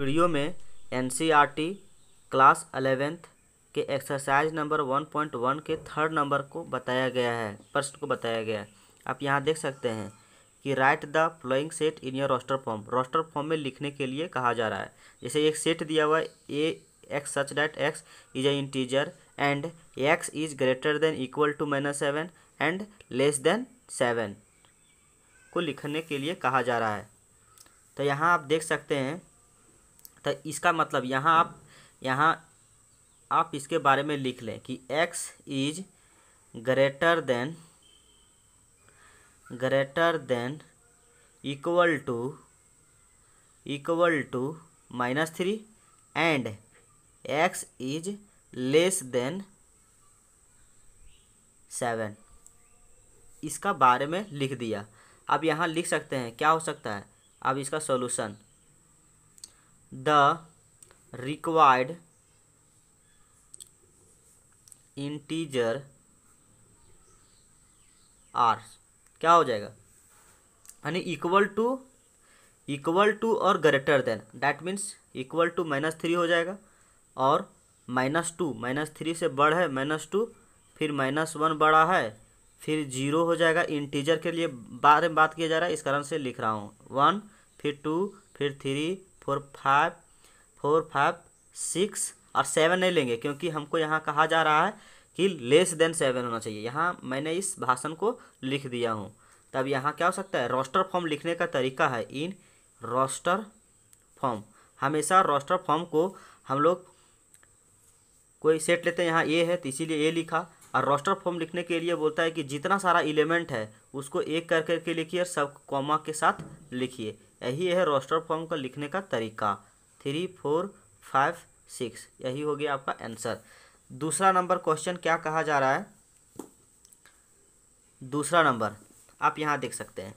Video में in class eleventh के exercise number 1.1 के थर्ड नंबर को बताया गया है, प्रश्न को बताया गया है। आप यहाँ देख सकते हैं कि write the following set in your roster form roster form में लिखने के लिए कहा जा रहा है। जैसे एक सेट दिया हुआ A x such that x is a integer and x is greater than equal to minus seven and less than seven को लिखने के लिए कहा जा रहा है। तो यहाँ आप देख सकते हैं तो इसका मतलब यहाँ आप यहाँ आप इसके बारे में लिख लें कि x is greater than greater than equal to equal to minus three and x is less than seven इसका बारे में लिख दिया। अब यहाँ लिख सकते हैं, क्या हो सकता है? अब इसका solution the required integer are क्या हो जाएगा? यानी इक्वल टू इक्वल टू और greater than that means equal to minus three हो जाएगा और माइनस टू माइनस थ्री से बड़ है माइनस टू फिर माइनस वन बड़ा है, फिर ज़ीरो हो जाएगा. इंटीजर के लिए बारे में बात किया जा रहा है, इस कारण से लिख रहा हूँ। वन फिर टू फिर three four five four five, six और सेवन नहीं लेंगे, क्योंकि हमको यहाँ कहा जा रहा है कि लेस देन सेवन होना चाहिए। यहाँ मैंने इस भाषण को लिख दिया हूँ। तब यहाँ क्या हो सकता है? रोस्टर फॉर्म लिखने का तरीका है। इन रोस्टर फॉर्म हमेशा रोस्टर फॉर्म को हम लोग कोई सेट लेते हैं। यहाँ ए है तो इसीलिए ए लिखा। और रोस्टर फॉर्म लिखने के लिए बोलता है कि जितना सारा एलिमेंट है, उसको एक कर करके लिखिए और सब कॉमा के साथ लिखिए। यही है रोस्टर फॉर्म का लिखने का तरीका। थ्री, फोर, फाइव, सिक्स, यही हो गया आपका आंसर। दूसरा नंबर क्वेश्चन क्या कहा जा रहा है? दूसरा नंबर, आप यहाँ देख सकते हैं।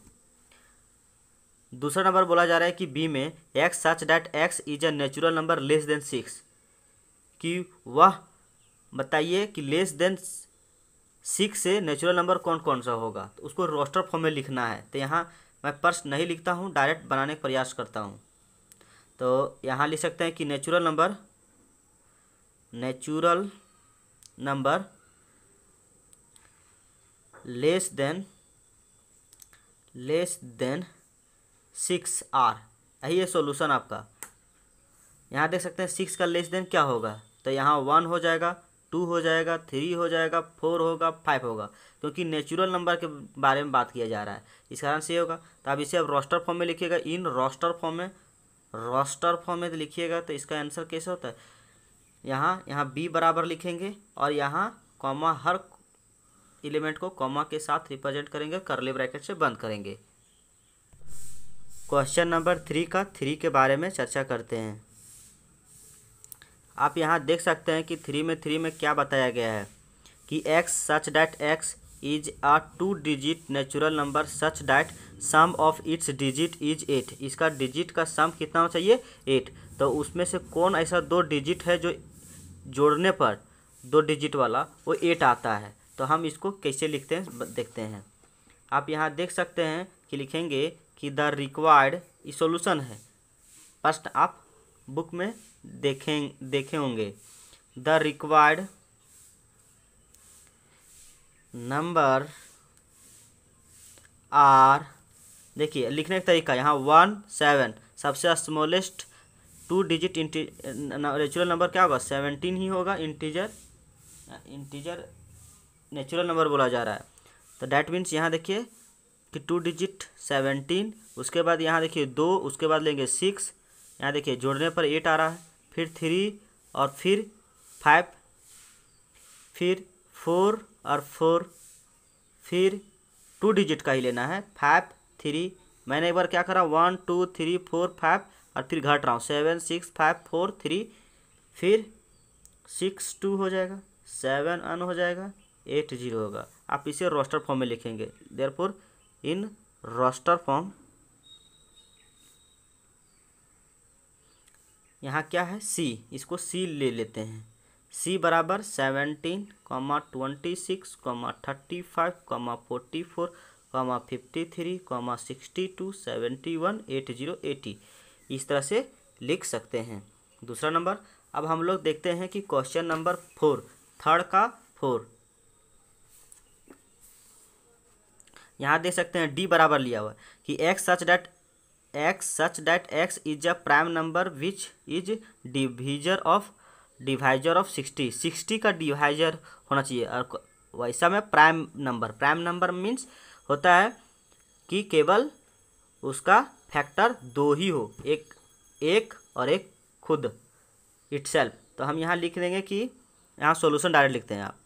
दूसरा नंबर बोला जा रहा है कि बी में x such that x is a natural number less than six कि वह बताइए कि लेस देन सिक्स से नेचुरल नंबर कौन कौन सा होगा? तो उसको रोस्टर फॉर्म में लिखना है। तो यहाँ मैं प्रश्न नहीं लिखता हूँ, डायरेक्ट बनाने का प्रयास करता हूँ। तो यहाँ लिख सकते हैं कि natural number natural number less than less than six are. यही है सॉल्यूशन आपका। यहाँ देख सकते हैं सिक्स का लेस देन क्या होगा? तो यहाँ वन हो जाएगा। टू हो जाएगा, थ्री हो जाएगा, फोर होगा, फाइव होगा, क्योंकि नेचुरल नंबर के बारे में बात किया जा रहा है। इस कारण से होगा। तो अब इसे अब रोस्टर फॉर्म में लिखिएगा। इन रोस्टर फॉर्म में रोस्टर फॉर्म में लिखिएगा तो इसका आंसर कैसे होता है? यहाँ यहाँ बी बराबर लिखेंगे और यहाँ कॉमा हर एलिमेंट को कॉमा के साथ रिप्रेजेंट करेंगे करले ब्रैकेट से बंद करेंगे। क्वेश्चन नंबर थ्री का थ्री के बारे में चर्चा करते हैं। आप यहाँ देख सकते हैं कि थ्री में थ्री में क्या बताया गया है कि x such that x is a two digit natural number such that sum of its digit is eight इसका डिजिट का सम कितना होना चाहिए? एट तो उसमें से कौन ऐसा दो डिजिट है जो जोड़ने पर दो डिजिट वाला वो एट आता है? तो हम इसको कैसे लिखते हैं? देखते हैं। आप यहाँ देख सकते हैं कि लिखेंगे कि द रिक्वायर्ड सोल्यूशन है। फ़र्स्ट आप बुक में देखें, देखे होंगे। द रिक्वायर्ड नंबर आर देखिए, लिखने का तरीका, यहाँ वन सेवन सबसे smallest two digit natural number क्या होगा? सेवनटीन ही होगा इंटीजर इंटीजर नेचुरल नंबर बोला जा रहा है। तो डैट मीन्स यहाँ देखिए कि टू डिजिट सेवनटीन उसके बाद यहाँ देखिए दो, उसके बाद लेंगे सिक्स यहाँ देखिए जोड़ने पर एट आ रहा है। फिर थ्री और फिर फाइव फिर फोर और फोर फिर टू डिजिट का ही लेना है। फाइव थ्री मैंने एक बार क्या करा? One two three four five और फिर घट रहा हूँ। Seven six five four three फिर सिक्स टू हो जाएगा। सेवन अन हो जाएगा। एट ज़ीरो होगा। आप इसे रोस्टर फॉर्म में लिखेंगे। देयरफॉर इन रोस्टर फॉर्म यहाँ क्या है? सी इसको सी ले लेते हैं। सी बराबर seventeen comma twenty six comma thirty five comma forty four comma fifty three comma sixty two seventy one eight zero eighty इस तरह से लिख सकते हैं। दूसरा नंबर, अब हम लोग देखते हैं कि क्वेश्चन नंबर फोर थर्ड का फोर यहाँ देख सकते हैं डी बराबर लिया हुआ कि x such that x such that x is a prime number which is divisor of divisor of sixty sixty का डिवाइजर होना चाहिए। और वैसा में prime number prime number means होता है कि केवल उसका फैक्टर दो ही हो। एक एक और एक खुद इटसेल्फ तो हम यहाँ लिख देंगे कि यहाँ सॉल्यूशन डायरेक्ट लिखते हैं आप।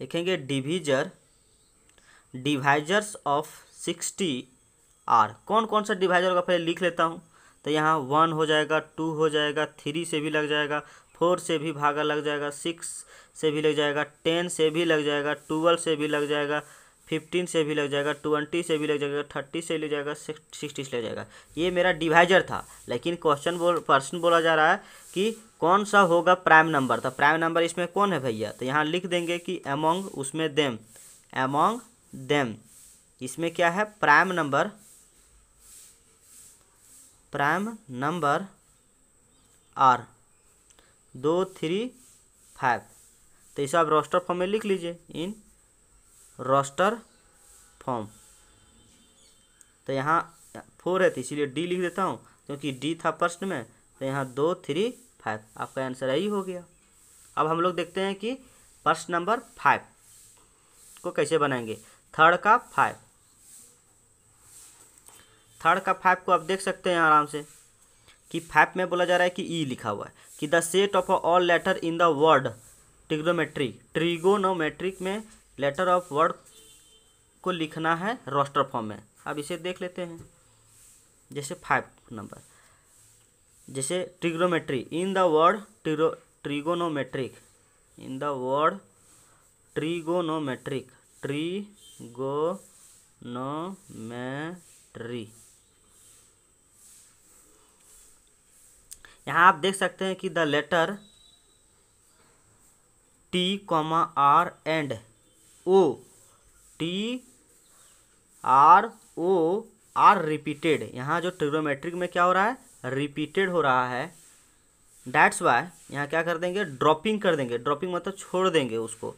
लिखेंगे divisor divisors of sixty are कौन कौन सा डिवाइजर होगा पहले लिख लेता हूँ? तो यहाँ वन हो जाएगा टू हो जाएगा थ्री से भी लग जाएगा फोर से भी भागा लग जाएगा सिक्स से भी लग जाएगा टेन से भी लग जाएगा ट्वेल्व से भी लग जाएगा फिफ्टीन से भी लग जाएगा ट्वेंटी से भी लग जाएगा थर्टी से लग जाएगा सिक्सटी से लग जाएगा। ये मेरा डिवाइजर था। लेकिन क्वेश्चन बोल पर्सन बोला जा रहा है कि कौन सा होगा प्राइम नंबर तो प्राइम नंबर इसमें कौन है भैया? तो यहाँ लिख देंगे कि एमोंग उसमें देम एमोंग देम इसमें क्या है? Prime number prime number are दो थ्री फाइव तो इसे आप रोस्टर फॉर्म में लिख लीजिए। इन रोस्टर फॉर्म तो यहाँ फोर है तो इसीलिए डी लिख देता हूँ, क्योंकि डी था प्रश्न में तो यहाँ दो थ्री फाइव आपका आंसर यही हो गया। अब हम लोग देखते हैं कि प्रश्न नंबर फाइव को कैसे बनाएँगे। थर्ड का फाइव थर्ड का फाइव को आप देख सकते हैं आराम से, कि फाइव में बोला जा रहा है कि ई लिखा हुआ है, कि the set of all letter in the word trigonometric trigonometric में लेटर ऑफ़ वर्ड को लिखना है रोस्टर फॉर्म में। अब इसे देख लेते हैं, जैसे फाइव नंबर जैसे trigonometry in the word trigonometric in the word trigonometric trigonometry यहाँ आप देख सकते हैं कि the letter T comma R and O, T R O R repeated. यहाँ जो ट्रिग्नोमेट्रिक में क्या हो रहा है? रिपीटेड हो रहा है। डैट्स वाई यहाँ क्या कर देंगे? ड्रॉपिंग कर देंगे। ड्रॉपिंग मतलब छोड़ देंगे उसको।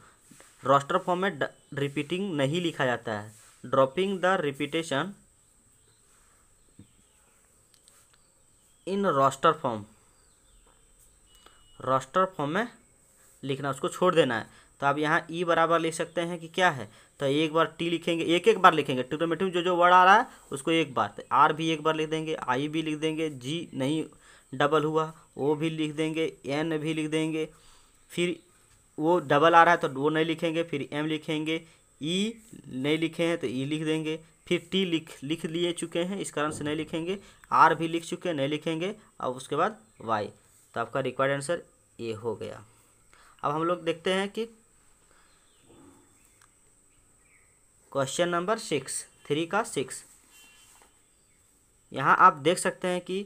रोस्टर फॉर्म में रिपीटिंग नहीं लिखा जाता है। Dropping the repetition in roster form roster form में लिखना उसको छोड़ देना है। तो आप यहाँ ई बराबर लिख सकते हैं कि क्या है? तो एक बार टी लिखेंगे, एक एक बार लिखेंगे। ट्रिग्नोमेट्री जो जो वर्ड आ रहा है, उसको एक बार। तो आर भी एक बार लिख देंगे आई भी लिख देंगे जी नहीं डबल हुआ ओ भी लिख देंगे एन भी लिख देंगे। फिर वो डबल आ रहा है तो वो नहीं लिखेंगे, फिर एम लिखेंगे ई नहीं लिखे हैं तो ई लिख देंगे। फिर टी लिख लिख लिए चुके हैं, इस कारण से नहीं लिखेंगे। आर भी लिख चुके हैं, नहीं लिखेंगे, अब उसके बाद वाई तो आपका रिक्वायर्ड आंसर ए हो गया। अब हम लोग देखते हैं कि क्वेश्चन नंबर सिक्स थ्री का सिक्स यहाँ आप देख सकते हैं कि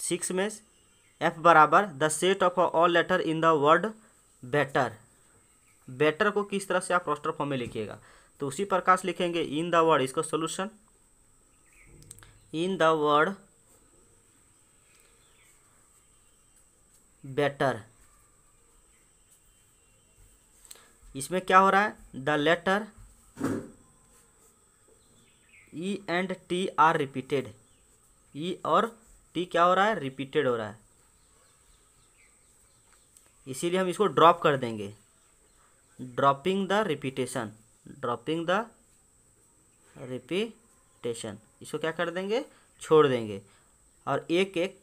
सिक्स में एफ़ बराबर the set of all letter in the word better better को किस तरह से आप रोस्टर फॉर्म में लिखिएगा? तो उसी प्रकार से लिखेंगे इन द वर्ड इसका solution in the word better. इसमें क्या हो रहा है? The letter E and T are repeated E और टी क्या हो रहा है? रिपीटेड हो रहा है। इसीलिए हम इसको ड्रॉप कर देंगे। Dropping the repetition dropping the repetition इसको क्या कर देंगे? छोड़ देंगे। और एक एक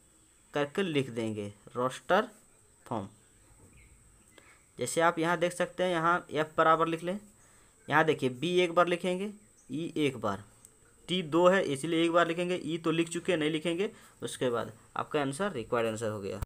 करके लिख देंगे। रोस्टर फॉर्म जैसे आप यहाँ देख सकते हैं, यहाँ एफ़ बराबर लिख लें। यहाँ देखिए बी एक बार लिखेंगे ई e एक बार। टी दो है, इसलिए एक बार लिखेंगे ई e तो लिख चुके हैं, नहीं लिखेंगे। उसके बाद आपका आंसर रिक्वायर्ड आंसर हो गया।